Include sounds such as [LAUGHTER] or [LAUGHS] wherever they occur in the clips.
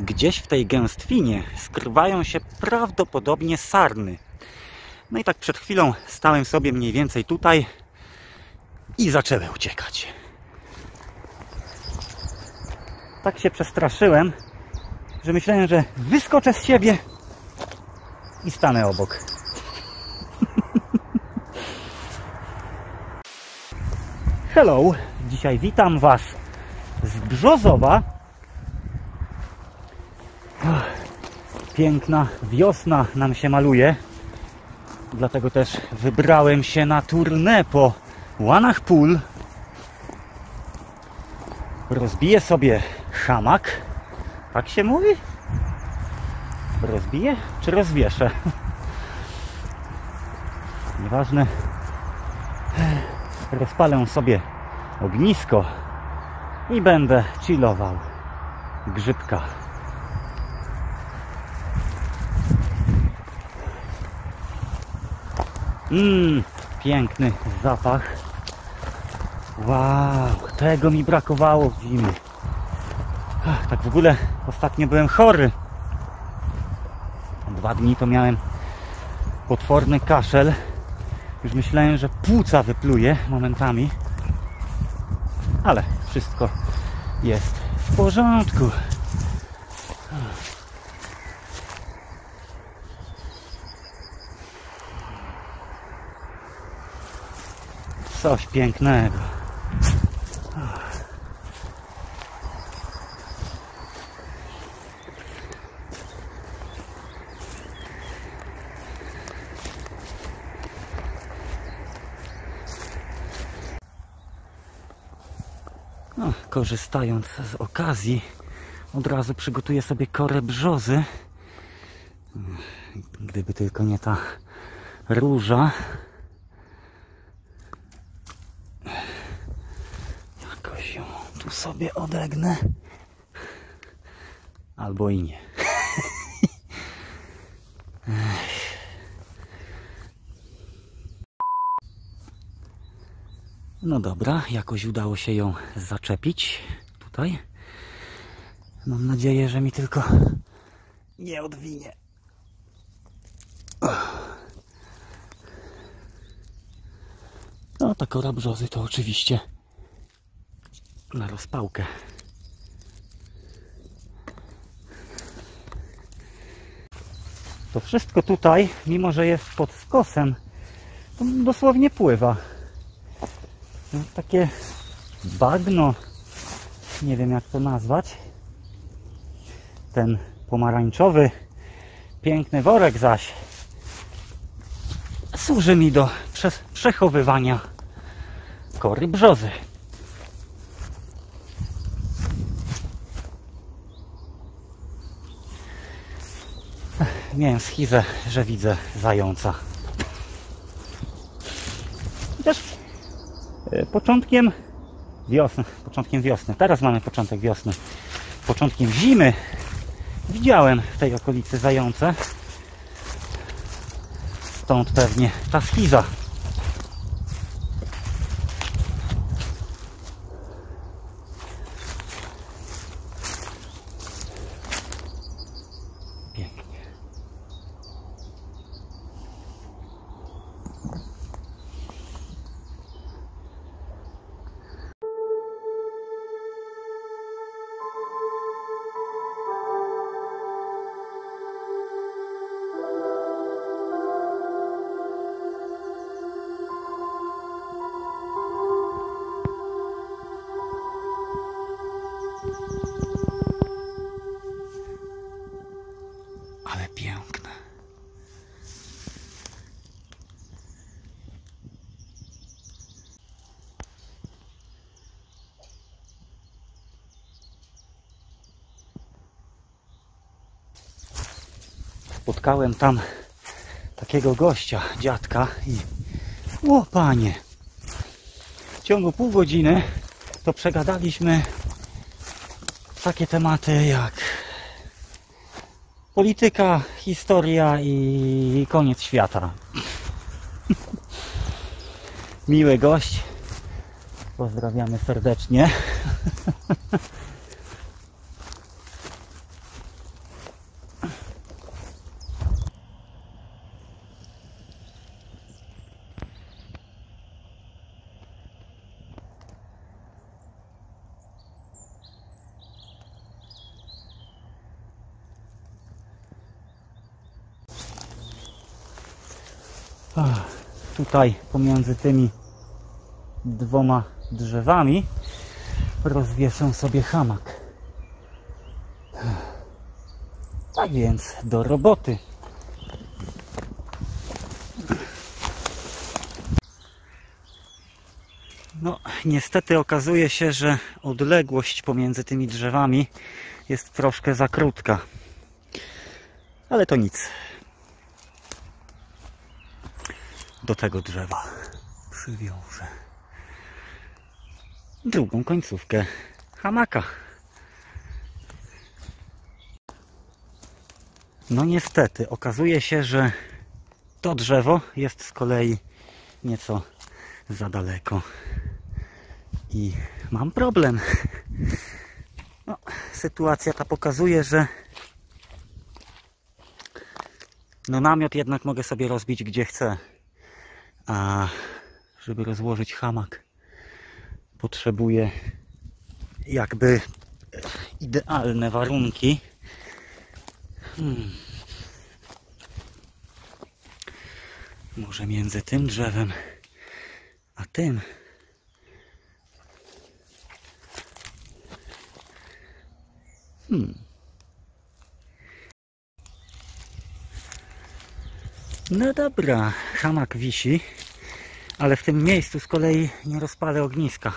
Gdzieś w tej gęstwinie skrywają się prawdopodobnie sarny. No i tak przed chwilą stałem sobie mniej więcej tutaj i zaczęły uciekać. Tak się przestraszyłem, że myślałem, że wyskoczę z siebie i stanę obok. [LAUGHS] Hello, dzisiaj witam Was z Brzozowa. Piękna wiosna nam się maluje. Dlatego też wybrałem się na turnę po łanach pól. Rozbiję sobie hamak. Tak się mówi? Rozbiję czy rozwieszę? [LAUGHS] Nieważne. Rozpalę sobie ognisko i będę chillował grzybka. Mmm, piękny zapach. Wow, tego mi brakowało w zimie. Tak w ogóle ostatnio byłem chory. Dwa dni to miałem potworny kaszel. Już myślałem, że płuca wypluje momentami. Ale wszystko jest w porządku. Coś pięknego. No, korzystając z okazji, od razu przygotuję sobie korę brzozy. Gdyby tylko nie ta róża. Jakoś ją tu sobie odegnę. Albo i nie. No dobra, jakoś udało się ją zaczepić tutaj. Mam nadzieję, że mi tylko nie odwinie. No, ta kora brzozy to oczywiście na rozpałkę. To wszystko tutaj, mimo że jest pod skosem, to dosłownie pływa. No, takie bagno, nie wiem jak to nazwać. Ten pomarańczowy, piękny worek zaś służy mi do przechowywania kory brzozy. Miałem schizę, że widzę zająca. Chociaż e, początkiem wiosny, początkiem wiosny, teraz mamy początek wiosny, początkiem zimy widziałem w tej okolicy zające. Stąd pewnie ta schiza. Spotkałem tam takiego gościa, dziadka i o panie, w ciągu pół godziny to przegadaliśmy takie tematy jak polityka, historia i koniec świata. [LAUGHS] Miły gość. Pozdrawiamy serdecznie. [LAUGHS] Tutaj pomiędzy tymi dwoma drzewami rozwieszę sobie hamak. Tak więc do roboty. No, niestety okazuje się, że odległość pomiędzy tymi drzewami jest troszkę za krótka. Ale to nic. Do tego drzewa przywiążę drugą końcówkę hamaka. No niestety, okazuje się, że to drzewo jest z kolei nieco za daleko. I mam problem. No, sytuacja ta pokazuje, że no namiot jednak mogę sobie rozbić gdzie chcę. A żeby rozłożyć hamak potrzebuje jakby idealne warunki. Hmm. Może między tym drzewem a tym. Hmm. No dobra, hamak wisi, ale w tym miejscu z kolei nie rozpalę ogniska,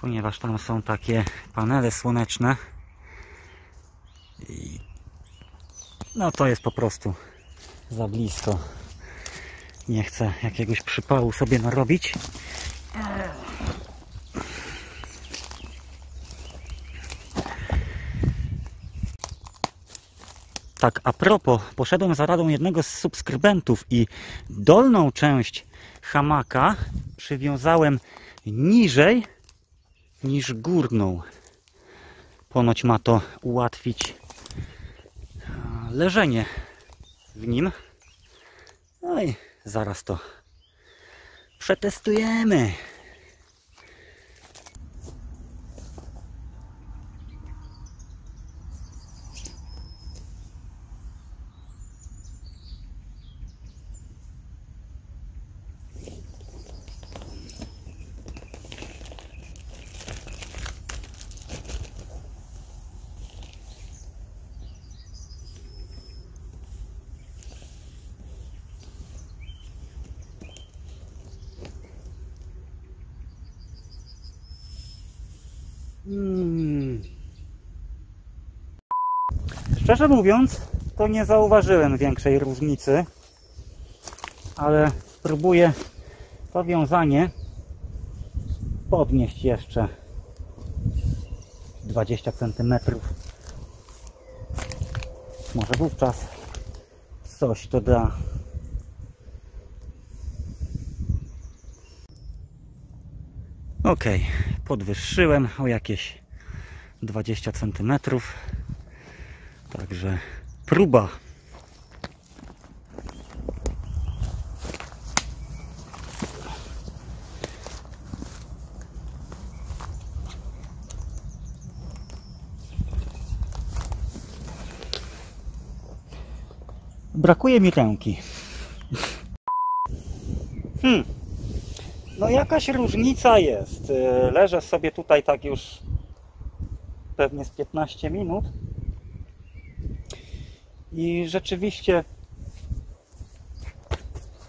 ponieważ tam są takie panele słoneczne. I no to jest po prostu za blisko. Nie chcę jakiegoś przypału sobie narobić. Tak, a propos, poszedłem za radą jednego z subskrybentów i dolną część hamaka przywiązałem niżej niż górną. Ponoć ma to ułatwić leżenie w nim. No i zaraz to przetestujemy. Hmm. Szczerze mówiąc, to nie zauważyłem większej różnicy, ale spróbuję to wiązanie podnieść jeszcze 20 cm. Może wówczas coś to da. Ok, podwyższyłem o jakieś 20 cm. Także próba. Brakuje mi ręki. Hmm. No jakaś różnica jest. Y, leżę sobie tutaj tak już pewnie z 15 minut. I rzeczywiście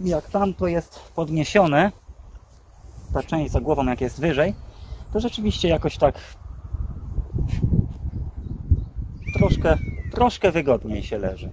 jak tam to jest podniesione, ta część za głową jak jest wyżej, to rzeczywiście jakoś tak troszkę, troszkę wygodniej się leży.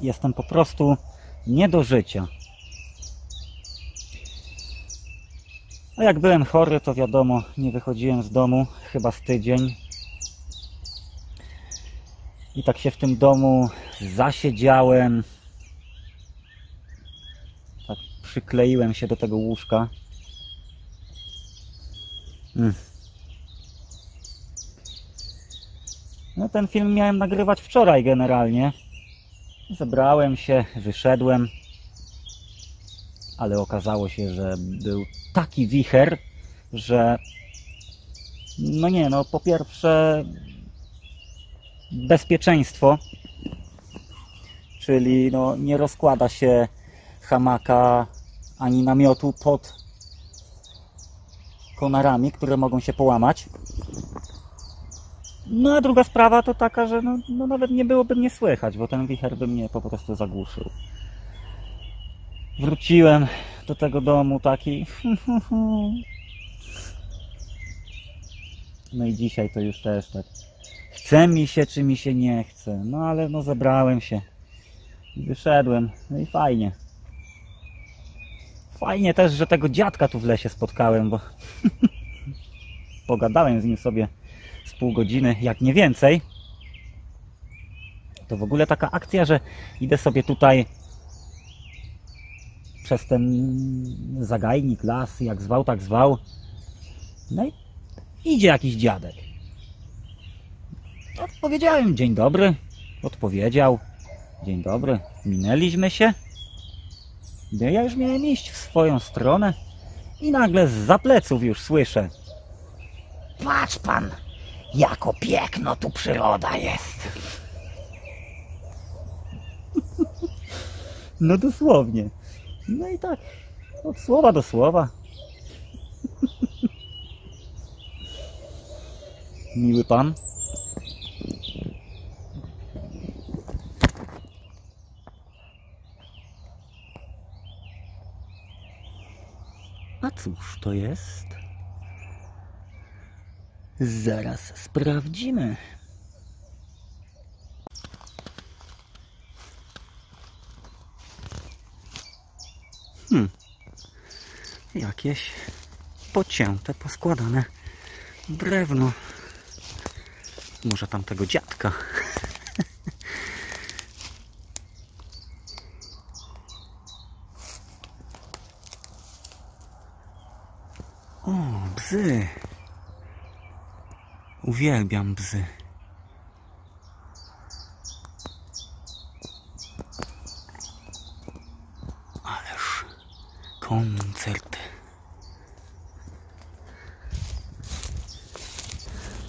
Jestem po prostu nie do życia. A jak byłem chory, to wiadomo, nie wychodziłem z domu chyba z tydzień. I tak się w tym domu zasiedziałem. Tak przykleiłem się do tego łóżka. Mm. No ten film miałem nagrywać wczoraj generalnie. Zebrałem się, wyszedłem, ale okazało się, że był taki wicher, że no nie, no po pierwsze bezpieczeństwo, czyli no nie rozkłada się hamaka ani namiotu pod konarami, które mogą się połamać. No a druga sprawa to taka, że no, no nawet nie byłoby mnie słychać, bo ten wicher by mnie po prostu zagłuszył. Wróciłem do tego domu taki. [LAUGHS] No i dzisiaj to już też tak. Chce mi się, czy mi się nie chce. No ale no zebrałem się. Wyszedłem. No i fajnie. Fajnie też, że tego dziadka tu w lesie spotkałem, bo [LAUGHS] pogadałem z nim sobie z pół godziny, jak nie więcej. To w ogóle taka akcja, że idę sobie tutaj przez ten zagajnik, las, jak zwał, tak zwał. No i idzie jakiś dziadek. Odpowiedziałem dzień dobry. Odpowiedział dzień dobry. Minęliśmy się. No ja już miałem iść w swoją stronę i nagle z pleców już słyszę. Patrz pan, jako piękno tu przyroda jest. No dosłownie. No i tak, od słowa do słowa. Miły pan. A cóż to jest? Zaraz sprawdzimy. Hmm. Jakieś pocięte, poskładane drewno. Może tamtego dziadka. O, bzy. Uwielbiam bzy. Ależ koncert.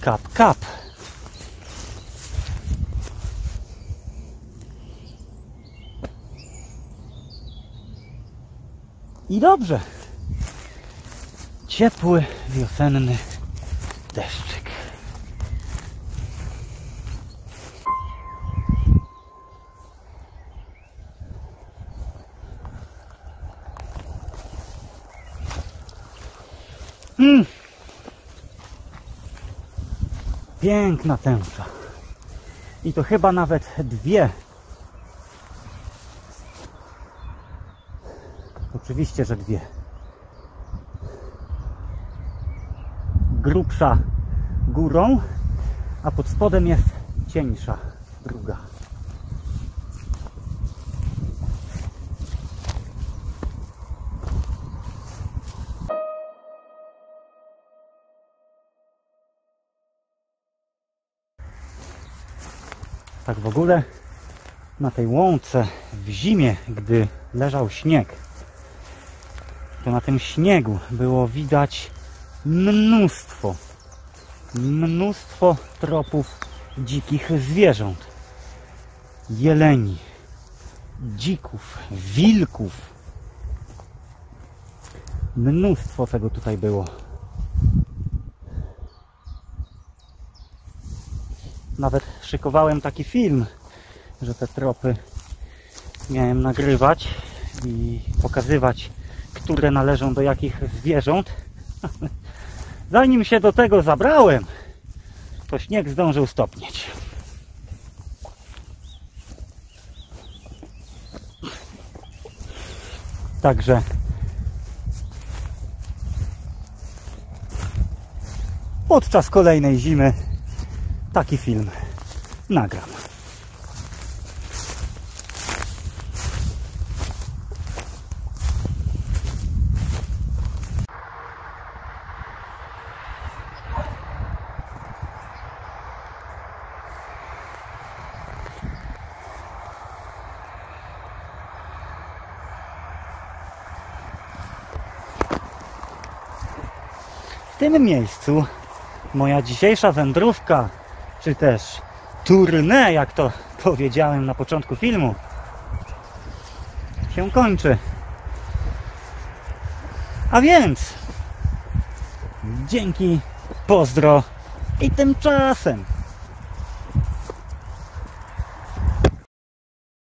Kap, kap. I dobrze. Ciepły, wiosenny deszczyk. Mm. Piękna tęcza. I to chyba nawet dwie. Oczywiście, że dwie. Grubsza górą, a pod spodem jest cieńsza druga. Tak w ogóle na tej łące w zimie, gdy leżał śnieg, to na tym śniegu było widać mnóstwo, mnóstwo tropów dzikich zwierząt. Jeleni, dzików, wilków. Mnóstwo tego tutaj było. Nawet szykowałem taki film, że te tropy miałem nagrywać i pokazywać, które należą do jakich zwierząt. [LAUGHS] Zanim się do tego zabrałem, to śnieg zdążył stopnieć. Także podczas kolejnej zimy taki film nagram. W tym miejscu moja dzisiejsza wędrówka czy też tournée, jak to powiedziałem na początku filmu, się kończy. A więc dzięki, pozdro i tymczasem.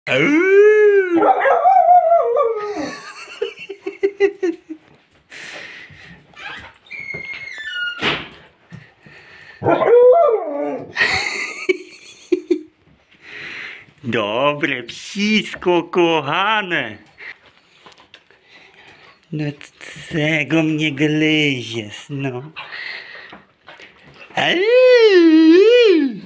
[LAUGHS] Dobre psisko kochane. No czego mnie gryziesz, no? Eee!